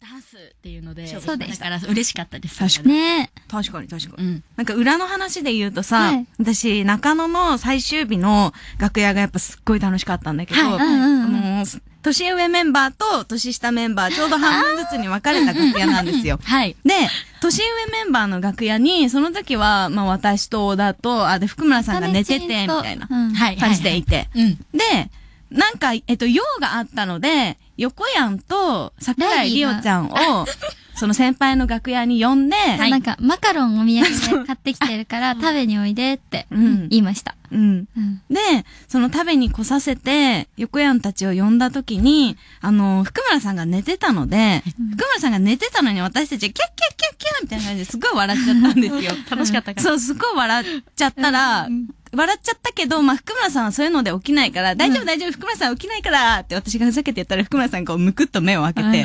ダンスっていうので、そうでしただから嬉しかったです。確かにね確かに確かに。うん。なんか裏の話で言うとさ、はい私、中野の最終日の楽屋がやっぱすっごい楽しかったんだけど、はいうんうんうんあの年上メンバーと年下メンバー、ちょうど半分ずつに分かれた楽屋なんですよ。はい。で、年上メンバーの楽屋に、その時は、まあ私と小田と、あ、で、福村さんが寝てて、みたいなうんはい。感じでいて。うん。で、なんか、えっと、用があったので、横山と桜井里央ちゃんを、その先輩の楽屋に呼んで、はいなんか、マカロンお土産で買ってきてるから、食べにおいでってうん言いました。うん。うん。で、その食べに来させて、横山たちを呼んだ時に、あの、福村さんが寝てたので、福村さんが寝てたのに私たち、キャッキャッキャッキャッみたいな感じですごい笑っちゃったんですよ。楽しかったから。そう、すごい笑っちゃったら、笑っちゃったけど、まあ、福村さんはそういうので起きないから、大丈夫大丈夫、福村さん起きないからって私がふざけて言ったら、福村さんがこう、むくっと目を開けて、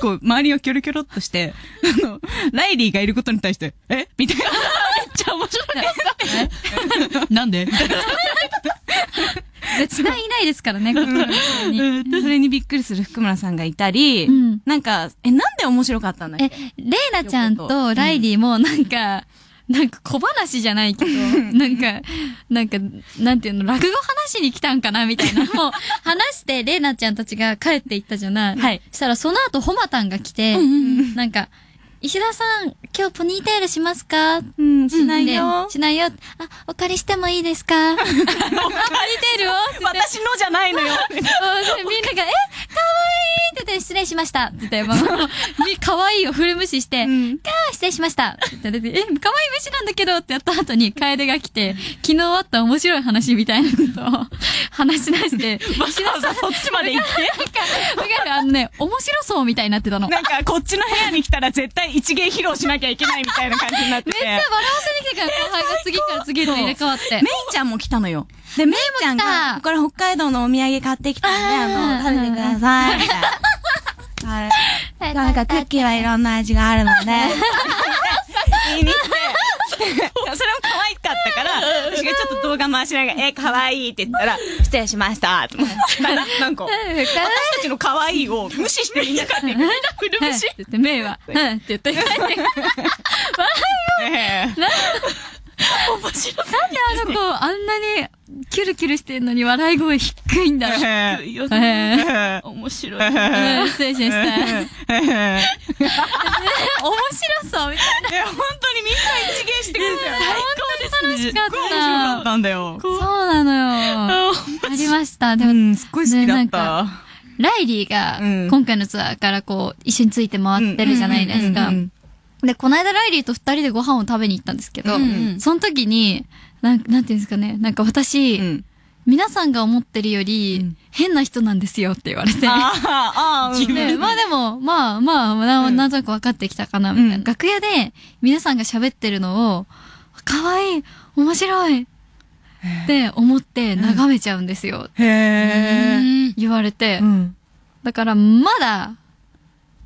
こう、周りをキョロキョロっとして、あの、ライリーがいることに対して、え？みたいな。めっちゃ面白い。なんで？絶対いないですからね、ここに。それにびっくりする福村さんがいたり、うん。なんか、え、なんで面白かったんだっえけ、レイナちゃんとライリーもなんか、なんか小話じゃないけど、なんか、なんか、なんていうの、落語話に来たんかなみたいな。もう、話して、レイナちゃんたちが帰っていったじゃない。はい。したら、その後、ホマタンが来て、なんか、石田さん、今日ポニーテールしますか？うん、しないよで。しないよ。あ、お借りしてもいいですか？ポニーテールを？私のじゃないのよ。みんなが、え、かわいいって言って、失礼しましたって言って、もう、みかわいいを振り無視して、うんかー失礼しましたって言って、え、かわいい飯なんだけどってやった後に、楓が来て、昨日あった面白い話みたいなことを話し出して、わざわざそっちまで行って。なんか、わかるあのね、面白そうみたいになってたの。めっなんか、こっちの部屋に来たら絶対一芸披露しなきゃいけないみたいな感じになってて。ちゃ笑わせに来てから、後輩が次から次へと入れ替わって。メイちゃんも来たのよ。で、メイちゃん来が、たここから北海道のお土産買ってきたんで、あの、食べてください、みたいな。はい。なんか、クッキーはいろんな味があるので、言いに来て、それも可愛かったから、私がちょっと動画回しながら、え、可愛いって言ったら、失礼しました、なんか、私たちの可愛いを無視してみんな帰っていく。振る無視 って言って、メイは、うんって言って帰ってくる。ええ面白い。なんであの子、あんなに、キュルキュルしてんのに笑い声低いんだろう。ええよええ面白い。うん失礼しました。面え白そうみたいな。え、本当にみんな一芸してくれたよ。最高ですね。楽しかっ。面白かったたんだよ。そうなのよ。ありました。でも、うん、すっごい好きだった。ライリーがうん今回のツアーからこう、一緒について回ってるじゃないですかうんうん。で、この間ライリーと二人でご飯を食べに行ったんですけどうんうん、その時に、なんなんていうんですかね、なんか私、うん皆さんが思ってるようりん、変な人なんですよって言われて。ああ、ああ、うんで、まあでも、まあまあ、なうんなんとなく分かってきたかな、みたいな。うん楽屋で皆さんが喋ってるのを、かわいい、面白いって思って眺めちゃうんですよ。へえ。言われて。うん。だから、まだ、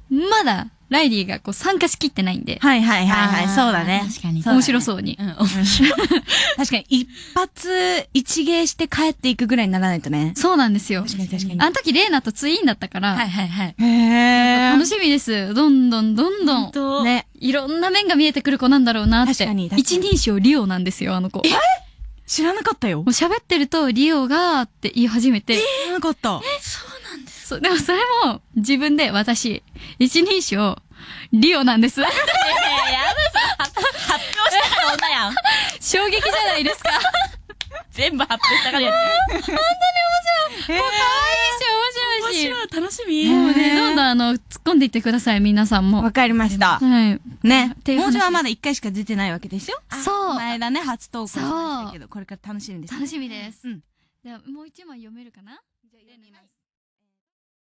まだ、ライリーがこう参加しきってないんで、はいはいはいはい、そうだね。確かに。面白そうに。うん、面白い。確かに、一発、一芸して帰っていくぐらいにならないとね。そうなんですよ。確かに確かに。あの時、レイナとツインだったから、はいはいはい。へえ。楽しみです。どんどんどんどん。と、ね。いろんな面が見えてくる子なんだろうなって。確かに確かに一人称リオなんですよ、あの子。も知らなかったよう。喋ってると、リオがって言い始めて、知らなかった。そう、でもそれも自分で私、一人称、リオなんです。発表したから女やん。衝撃じゃないですか。全部発表したからやってる。へえ。面白いし、面白いし。楽しみ。もうね、どんどんあの、突っ込んでいってください、皆さんも。わかりました。はい。ね。ていう話もうはまだ一回しか出てないわけでしょ？そう前だね、初投稿しましたけど、これから楽しみですね。楽しみです。うんじゃあ、もう一枚読めるかな？じゃあ読みます。